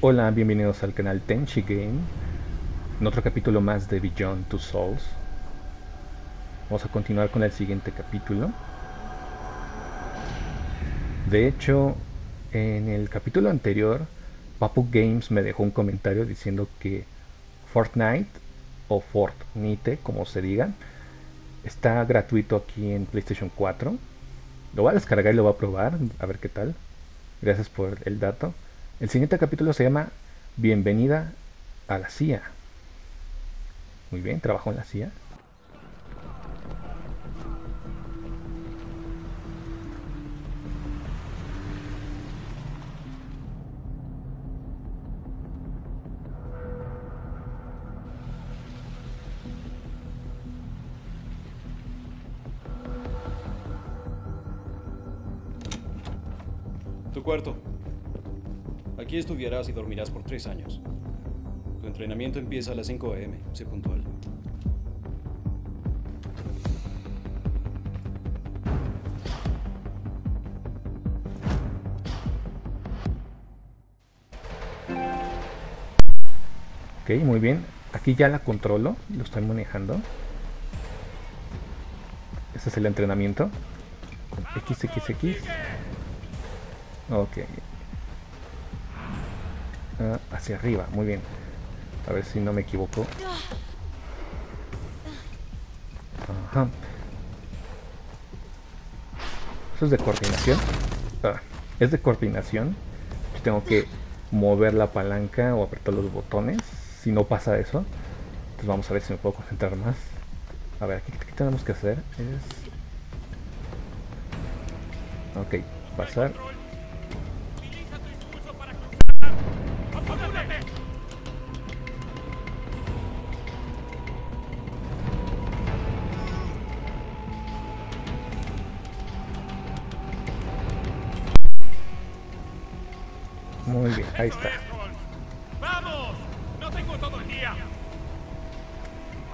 Hola, bienvenidos al canal Tenchi Game, en otro capítulo más de Beyond Two Souls. Vamos a continuar con el siguiente capítulo. De hecho, en el capítulo anterior, Papu Games me dejó un comentario diciendo que Fortnite o Fortnite, como se diga, está gratuito aquí en PlayStation 4. Lo voy a descargar y lo voy a probar, a ver qué tal. Gracias por el dato. El siguiente capítulo se llama Bienvenida a la CIA. Muy bien, trabajo en la CIA. Tu cuarto. Aquí estudiarás y dormirás por tres años. Tu entrenamiento empieza a las 5 a.m. Sé puntual. Ok, muy bien. Aquí ya la controlo, lo estoy manejando. Este es el entrenamiento. XXX. Ok. Ah, hacia arriba, muy bien. A ver si no me equivoco. Eso es de coordinación. Ah, es de coordinación. Tengo que mover la palanca o apretar los botones. Si no pasa eso, entonces vamos a ver si me puedo concentrar más. A ver, aquí qué tenemos que hacer es... Ok, pasar. Muy bien, ahí está. ¡Vamos! ¡No tengo todo el día!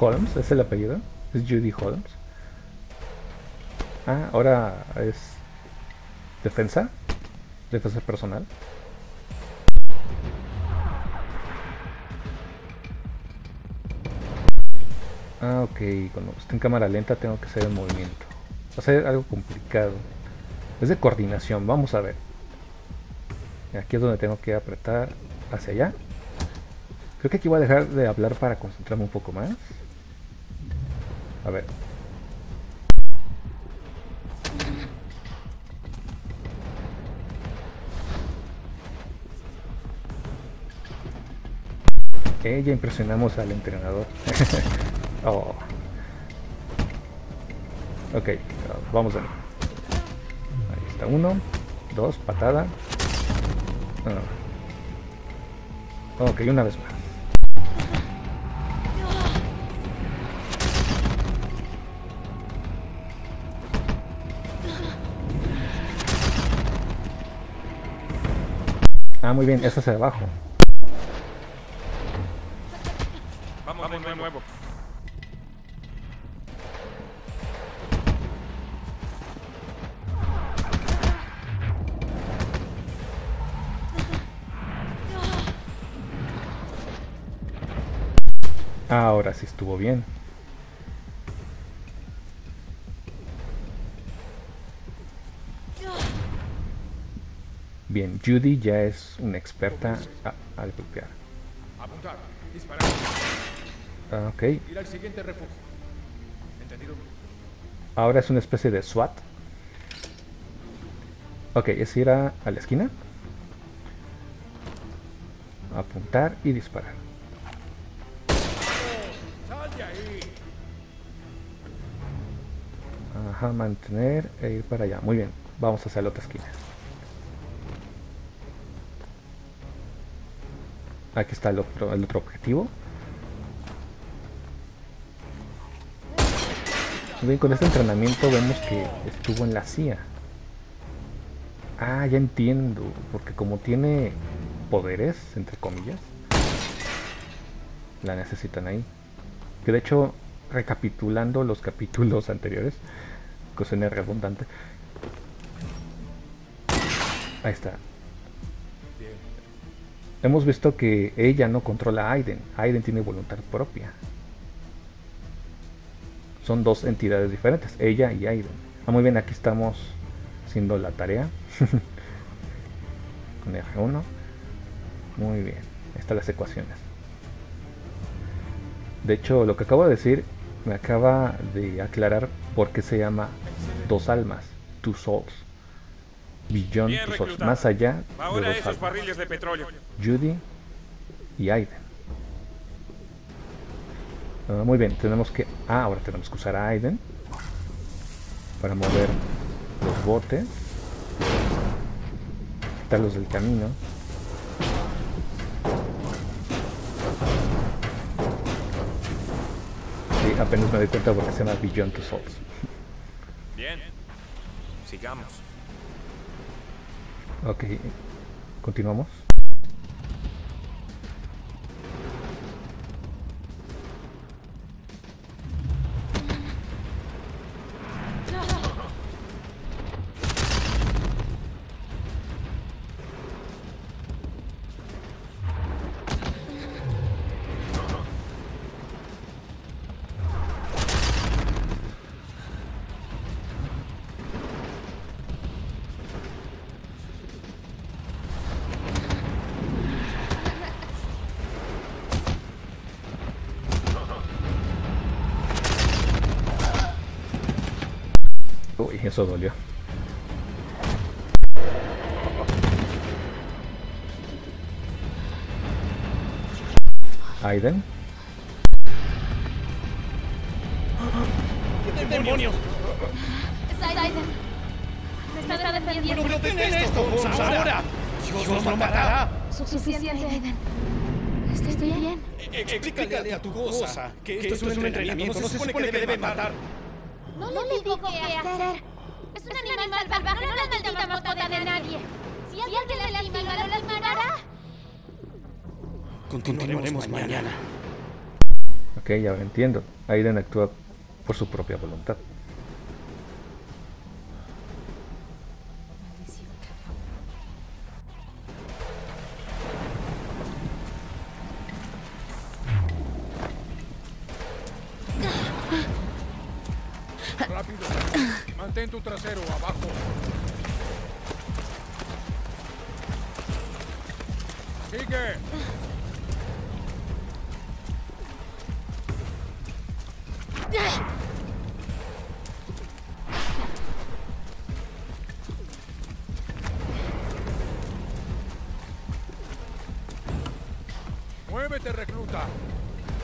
Holmes, ¿es el apellido? ¿Es Judy Holmes? Ah, ahora es defensa. Defensa personal. Ah, ok. Cuando estoy en cámara lenta tengo que hacer el movimiento. Va a ser algo complicado. Es de coordinación. Vamos a ver. Aquí es donde tengo que apretar hacia allá. Creo que aquí voy a dejar de hablar para concentrarme un poco más. A ver. Ok, ya impresionamos al entrenador. oh. Ok, vamos a ver. Ahí está uno, dos, patada. Ah. Ok, una vez más. Ah, muy bien, eso es abajo. Vamos, de nuevo. Ahora sí estuvo bien. Bien, Judy ya es una experta a- al golpear. Apuntar, disparar, Ah, ok, ahora es una especie de SWAT. Ok, es ir a, a la esquina. Apuntar y disparar. Ajá, mantener e ir para allá. Muy bien, vamos hacia la otra esquina. Aquí está el otro, el otro objetivo. Muy bien, con este entrenamiento vemos que estuvo en la CIA. Ah, ya entiendo. Porque como tiene poderes, entre comillas, la necesitan ahí. Que de hecho, recapitulando los capítulos anteriores, que suena redundante. Ahí está. Bien. hemos visto que ella no controla a Aiden. Aiden tiene voluntad propia. Son dos entidades diferentes, ella y Aiden. Ah, muy bien, aquí estamos haciendo la tarea. Con F1. Muy bien, están las ecuaciones. De hecho, lo que acabo de decir me acaba de aclarar por qué se llama dos almas, two souls. Beyond two souls, más allá de dos almas. barriles de petróleo. Judy y Aiden. Ah, muy bien, tenemos que... Ah, ahora tenemos que usar a Aiden para mover los botes, quitarlos del camino. Apenas me doy cuenta porque se llama Beyond Two Souls. Bien. Sigamos. Ok, continuamos. Eso dolió. Aiden. ¡Demonios! Es Aiden. Me está defendiendo. ¡Pero esto, ahora! ¡Dios lo matará! Suficiente, Aiden. Estoy bien. Explícale a tu cosa que esto es un entrenamiento, no se supone que debe matar. No le digo qué hacer. Es un animal salvaje, no la maldita mascota de nadie. Si alguien le lastima, ¿lo lastimará? Continuaremos mañana. Ok, ahora entiendo. Aiden actúa por su propia voluntad. Mantén tu trasero abajo. Sigue. Muévete, recluta.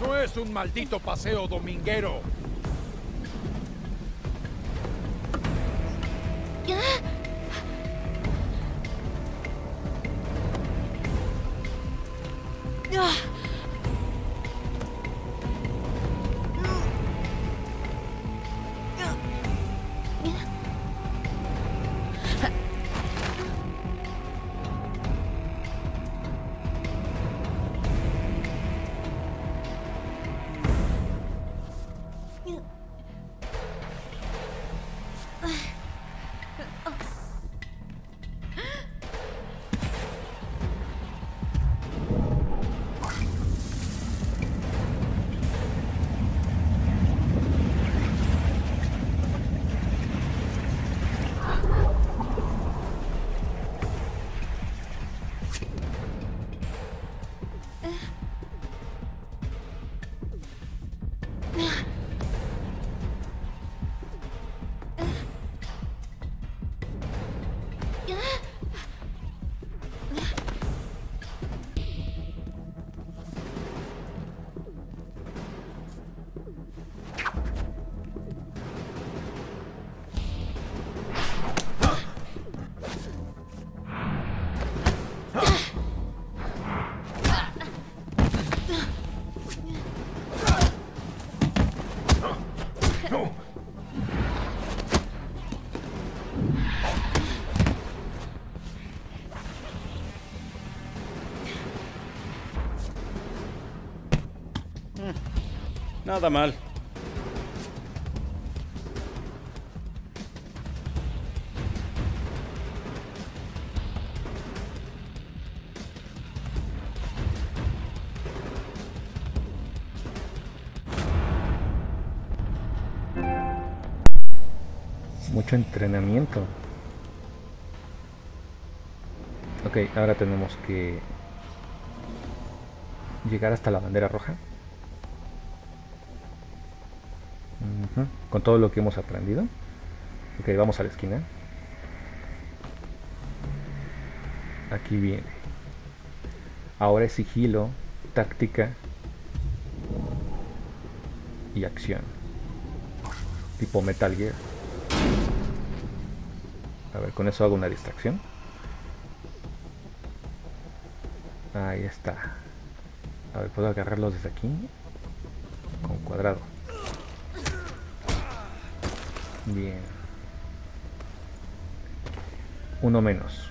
No es un maldito paseo dominguero. Nada mal. Mucho entrenamiento. Ok, ahora tenemos que llegar hasta la bandera roja. Con todo lo que hemos aprendido. Ok, vamos a la esquina. Aquí viene. Ahora es sigilo, táctica y acción. Tipo Metal Gear. A ver, con eso hago una distracción. Ahí está. A ver, puedo agarrarlos desde aquí. Con cuadrado. Bien. Uno menos.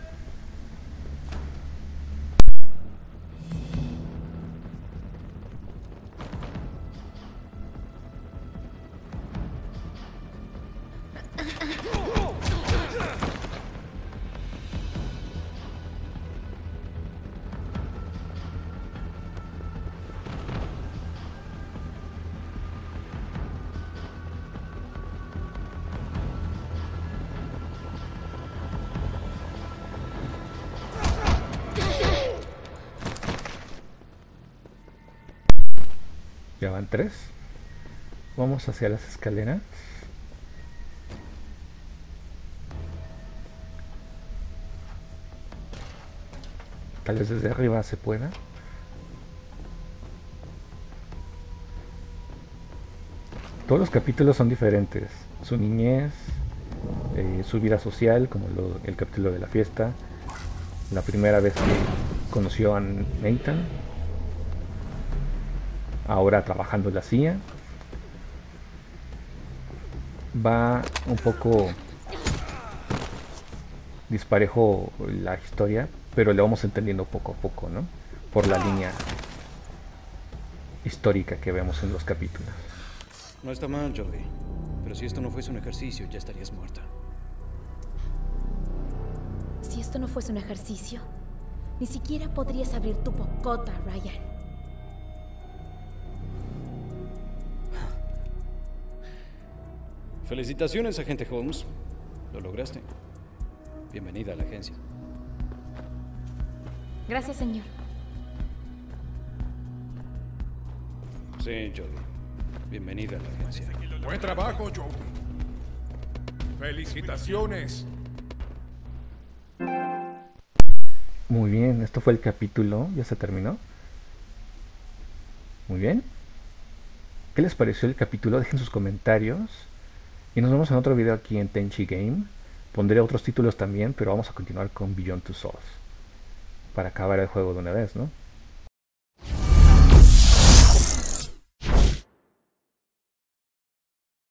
Van tres. Vamos hacia las escaleras. Tal vez desde arriba se pueda. Todos los capítulos son diferentes. Su niñez, eh, su vida social, como lo- el capítulo de la fiesta, la primera vez que conoció a Nathan, ahora trabajando en la CIA. Va un poco disparejo la historia, pero le vamos entendiendo poco a poco, ¿no? Por la línea histórica que vemos en los capítulos. No está mal, Jodie. Pero si esto no fuese un ejercicio, ya estarías muerta. Si esto no fuese un ejercicio, ni siquiera podrías abrir tu bocota, Ryan. Felicitaciones, agente Holmes. Lo lograste. Bienvenida a la agencia. Gracias, señor. Sí, Jodie. Bienvenida a la agencia. Buen trabajo, Joe. Felicitaciones. Muy bien, esto fue el capítulo, ya se terminó. Muy bien. ¿Qué les pareció el capítulo? Dejen sus comentarios. Y nos vemos en otro video aquí en Tenchi Game. Pondré otros títulos también, pero vamos a continuar con Beyond Two Souls. Para acabar el juego de una vez, ¿no?